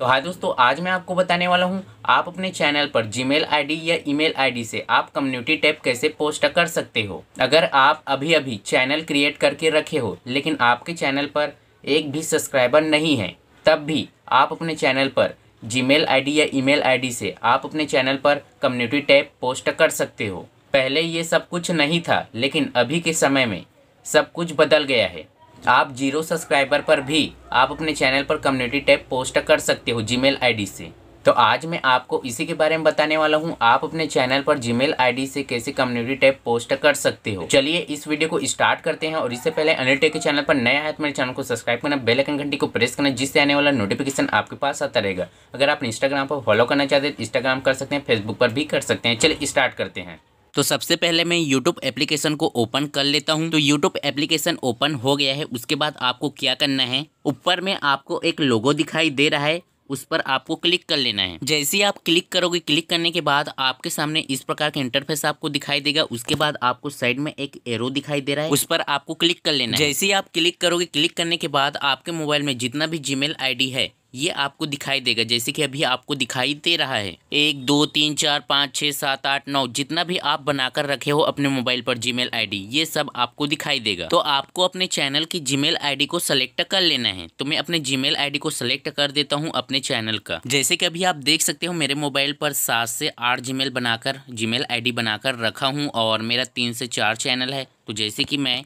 तो हाँ दोस्तों, आज मैं आपको बताने वाला हूँ, आप अपने चैनल पर जीमेल आईडी या ईमेल आईडी से आप कम्युनिटी टैब कैसे पोस्ट कर सकते हो। अगर आप अभी अभी चैनल क्रिएट करके रखे हो, लेकिन आपके चैनल पर एक भी सब्सक्राइबर नहीं है, तब भी आप अपने चैनल पर जीमेल आईडी या ईमेल आईडी से आप अपने चैनल पर कम्युनिटी टैब पोस्ट कर सकते हो। पहले ये सब कुछ नहीं था, लेकिन अभी के समय में सब कुछ बदल गया है। आप ज़ीरो सब्सक्राइबर पर भी आप अपने चैनल पर कम्युनिटी टैब पोस्ट कर सकते हो जीमेल आईडी से। तो आज मैं आपको इसी के बारे में बताने वाला हूँ, आप अपने चैनल पर जीमेल आईडी से कैसे कम्युनिटी टैब पोस्ट कर सकते हो। चलिए इस वीडियो को स्टार्ट करते हैं और इससे पहले अनिटेक के चैनल पर नया है तो मेरे चैनल को सब्सक्राइब करना, बेल आइकन घंटी को प्रेस करना, जिससे आने वाला नोटिफिकेशन आपके पास आता रहेगा। अगर आप इंस्टाग्राम पर फॉलो करना चाहते हैं तो इंस्टाग्राम कर सकते हैं फेसबुक पर भी कर सकते हैं। चलिए स्टार्ट करते हैं। तो सबसे पहले मैं यूट्यूब एप्लीकेशन को ओपन कर लेता हूँ। तो यूट्यूब एप्लीकेशन ओपन हो गया है। उसके बाद आपको क्या करना है? ऊपर में आपको एक लोगो दिखाई दे रहा है। उस पर आपको क्लिक कर लेना है। जैसे ही आप क्लिक करोगे क्लिक करने के बाद आपके सामने इस प्रकार का इंटरफेस आपको दिखाई देगा। उसके बाद आपको साइड में एक एरो दिखाई दे रहा है। उस पर आपको क्लिक कर लेना है। जैसे ही आप क्लिक करोगे क्लिक करने के बाद आपके मोबाइल में जितना भी जीमेल आईडी है ये आपको दिखाई देगा, जैसे कि अभी आपको दिखाई दे रहा है। एक, दो, तीन, चार, पाँच छः सात, आठ, नौ, जितना भी आप बनाकर रखे हो अपने मोबाइल पर जीमेल आईडी ये सब आपको दिखाई देगा। तो आपको अपने चैनल की जीमेल आईडी को सेलेक्ट कर लेना है। तो मैं अपने जीमेल आईडी को सेलेक्ट कर देता हूँ अपने चैनल का। जैसे कि अभी आप देख सकते हो, मेरे मोबाइल पर सात से आठ जीमेल बनाकर जीमेल आई बनाकर रखा हूँ और मेरा तीन से चार चैनल है। तो जैसे कि मैं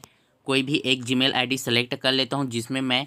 कोई भी एक जीमेल आईडी सेलेक्ट कर लेता हूँ, जिसमें मैं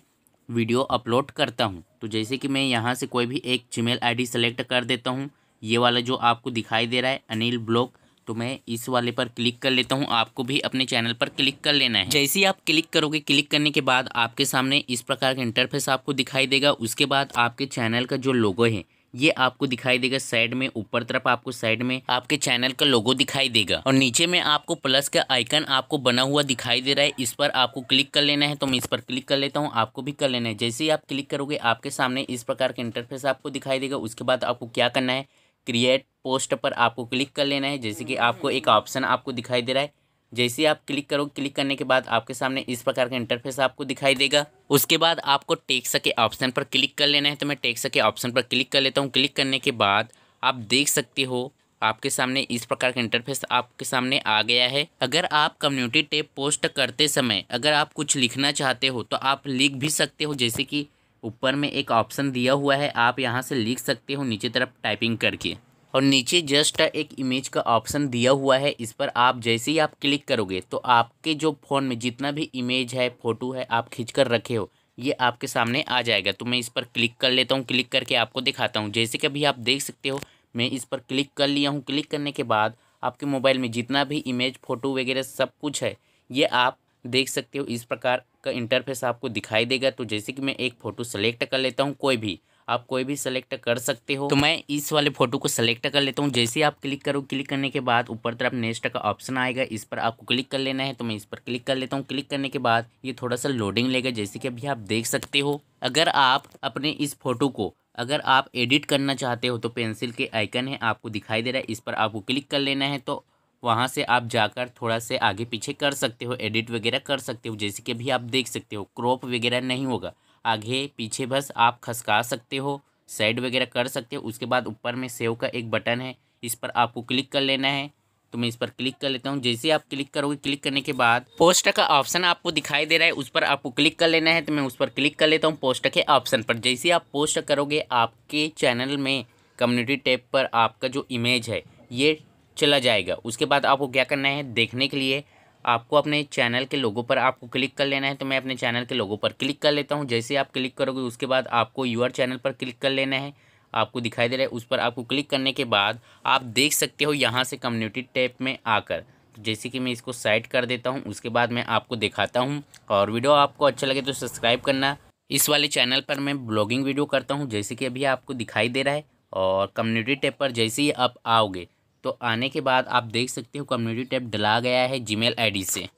वीडियो अपलोड करता हूँ। तो जैसे कि मैं यहाँ से कोई भी एक जीमेल आईडी सेलेक्ट कर देता हूँ। ये वाला जो आपको दिखाई दे रहा है अनिल ब्लॉग तो मैं इस वाले पर क्लिक कर लेता हूँ। आपको भी अपने चैनल पर क्लिक कर लेना है। जैसे ही आप क्लिक करोगे, क्लिक करने के बाद आपके सामने इस प्रकार का इंटरफेस आपको दिखाई देगा। उसके बाद आपके चैनल का जो लोगो है ये आपको दिखाई देगा साइड में, ऊपर तरफ़ आपको साइड में, आपके चैनल का लोगो दिखाई देगा। और नीचे में आपको प्लस का आइकन आपको बना हुआ दिखाई दे रहा है। इस पर आपको क्लिक कर लेना है तो मैं इस पर क्लिक कर लेता हूँ, आपको भी कर लेना है। जैसे ही आप क्लिक करोगे, आपके सामने इस प्रकार का इंटरफेस आपको दिखाई देगा। उसके बाद आपको क्या करना है, क्रिएट पोस्ट पर आपको क्लिक कर लेना है। जैसे कि आपको एक ऑप्शन आपको दिखाई दे रहा है जैसे आप क्लिक करोगे, क्लिक करने के बाद आपके सामने इस प्रकार का इंटरफेस आपको दिखाई देगा। उसके बाद आपको टेक्स के ऑप्शन पर क्लिक कर लेना है। तो मैं टेक्स के ऑप्शन पर क्लिक कर लेता हूँ। क्लिक करने के बाद आप देख सकते हो, आपके सामने इस प्रकार का इंटरफेस आपके सामने आ गया है। अगर आप कम्युनिटी टेप पोस्ट करते समय अगर आप कुछ लिखना चाहते हो तो आप लिख भी सकते हो। जैसे कि ऊपर में एक ऑप्शन दिया हुआ है, आप यहाँ से लिख सकते हो नीचे तरफ़ टाइपिंग करके। और नीचे जस्ट एक इमेज का ऑप्शन दिया हुआ है, इस पर आप जैसे ही आप क्लिक करोगे तो आपके जो फ़ोन में जितना भी इमेज है फ़ोटो है, आप खींच कर रखे हो, ये आपके सामने आ जाएगा। तो मैं इस पर क्लिक कर लेता हूँ क्लिक करके आपको दिखाता हूँ। जैसे कि अभी आप देख सकते हो, मैं इस पर क्लिक कर लिया हूँ। क्लिक करने के बाद आपके मोबाइल में जितना भी इमेज फ़ोटो वगैरह सब कुछ है, ये आप देख सकते हो। इस प्रकार का इंटरफेस आपको दिखाई देगा। तो जैसे कि मैं एक फ़ोटो सेलेक्ट कर लेता हूँ, कोई भी। आप कोई भी सेलेक्ट कर सकते हो। तो मैं इस वाले फ़ोटो को सेलेक्ट कर लेता हूँ। जैसे आप क्लिक करो क्लिक करने के बाद ऊपर तरफ़ नेक्स्ट का ऑप्शन आएगा। इस पर आपको क्लिक कर लेना है तो मैं इस पर क्लिक कर लेता हूँ। क्लिक करने के बाद ये थोड़ा सा लोडिंग लेगा, जैसे कि अभी आप देख सकते हो। अगर आप अपने इस फ़ोटो को, अगर आप एडिट करना चाहते हो तो पेंसिल के आइकन है, आपको दिखाई दे रहा है। इस पर आपको क्लिक कर लेना है तो वहाँ से आप जाकर थोड़ा से आगे पीछे कर सकते हो एडिट वगैरह कर सकते हो। जैसे कि अभी आप देख सकते हो क्रॉप वगैरह नहीं होगा। आगे, पीछे बस आप खसका सकते हो साइड वगैरह कर सकते हो, उसके बाद ऊपर में सेव का एक बटन है, इस पर आपको क्लिक कर लेना है। तो मैं इस पर क्लिक कर लेता हूँ, जैसे आप क्लिक करोगे, क्लिक करने के बाद पोस्ट का ऑप्शन आपको दिखाई दे रहा है, उस पर आपको क्लिक कर लेना है तो मैं उस पर क्लिक कर लेता हूँ पोस्ट के ऑप्शन पर। जैसे आप पोस्ट करोगे, आपके चैनल में कम्युनिटी टैब पर आपका जो इमेज है, ये चला जाएगा। उसके बाद आपको क्या करना है, देखने के लिए आपको अपने चैनल के लोगों पर आपको क्लिक कर लेना है तो मैं अपने चैनल के लोगों पर क्लिक कर लेता हूँ। जैसे आप क्लिक करोगे, उसके बाद आपको यूआर चैनल पर क्लिक कर लेना है। आपको दिखाई दे रहा है, उस पर आपको क्लिक करने के बाद आप देख सकते हो यहाँ से कम्युनिटी टैप में आकर। तो जैसे कि मैं इसको साइड कर देता हूँ, उसके बाद मैं आपको दिखाता हूँ। और वीडियो आपको अच्छा लगे तो सब्सक्राइब करना। इस वाले चैनल पर मैं ब्लॉगिंग वीडियो करता हूँ, जैसे कि अभी आपको दिखाई दे रहा है। और कम्युनिटी टैब पर जैसे ही आप आओगे तो आने के बाद आप देख सकते हो कम्युनिटी टैब डला गया है जीमेल आईडी से।